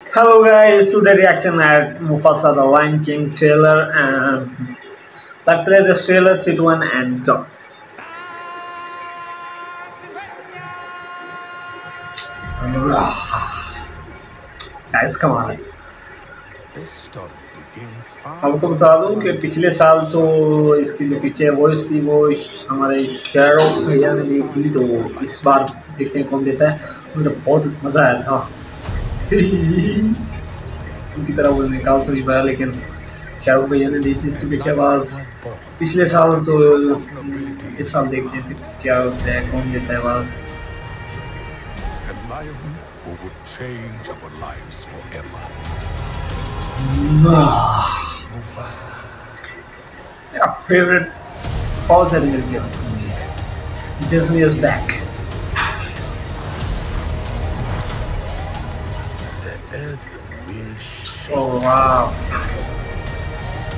Hello guys, today reaction at Mufasa the Lion King trailer and let's play this trailer 3 2 1 and go. Guys, come on. आपको बता दूँ कि पिछले साल तो इसकी जो पीछे वॉइस थी वो हमारे शेरो भैया ने दी थी तो इस बार देखते हैं कौन देता है मुझे बहुत मज़ा आया था उनकी तरह वो निकाल तो नहीं पाया लेकिन शाहरुख भैया ने दी थी इसके पीछे आवाज़। पिछले साल तो इस साल देखते हैं क्या होता है कौन देता है आवाज़। मेरा favourite paws animal game Disney is back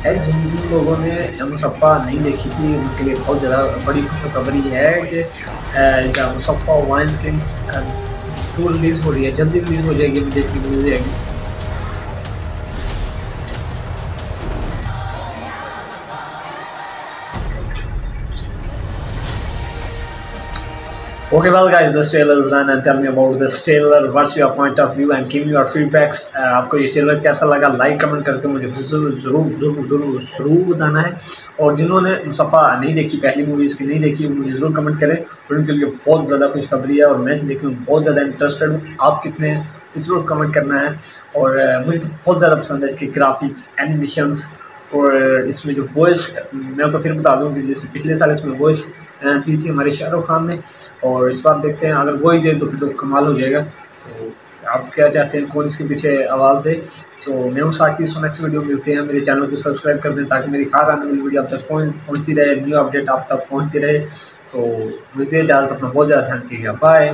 है, जिन जिन लोगों ने मुसफ़ा नहीं देखी थी, उनके लिए बहुत ज़्यादा बड़ी खुशखबरी है कि मुसफ़ा वाइन स्क्रीन टू रिलीज़ हो रही है, जल्दी रिलीज़ हो जाएगी, मुझे देखने को मिल जाएगी Okay, well, guys, this trailer is done, and tell me about this trailer. What's your point of view, and give me your feedbacks. Uh, आपको ये ट्रेलर कैसा लगा? लाइक कमेंट करके मुझे ज़रूर ज़रूर ज़रूर ज़रूर ज़रूर बताना है। और जिन्होंने सफ़ा नहीं देखी पहली मूवी इसकी नहीं देखी वो मुझे ज़रूर कमेंट करें। और उनके लिए बहुत ज़्यादा खुशखबरी है और मैं इसे देखने में बहुत ज़्यादा इंटरेस्टेड हूँ। आप कितने ज़रूर कमेंट करना है। और uh, मुझे तो बहुत ज़्यादा पसंद है इसकी ग्राफिक्स एनिमेशंस और इसमें जो वॉइस मैं आपको फिर बता दूँ कि जैसे पिछले साल इसमें वॉइस दी थी हमारे शाहरुख खान ने। और इस बार देखते हैं, अगर वही दे तो फिर तो कमाल हो जाएगा। तो आप क्या चाहते हैं, कौन इसके पीछे आवाज़ दे? सो मैं हूँ साकी सो नेक्स्ट वीडियो मिलते हैं। मेरे चैनल को सब्सक्राइब कर दें ताकि मेरी हर आने वाली वीडियो आप तक पहुँच पहुँचती रहे न्यू अपडेट आप तक पहुँचती रहे। तो मुझे इजाज़त अपना बहुत ज़्यादा ध्यान रखिएगा। बाय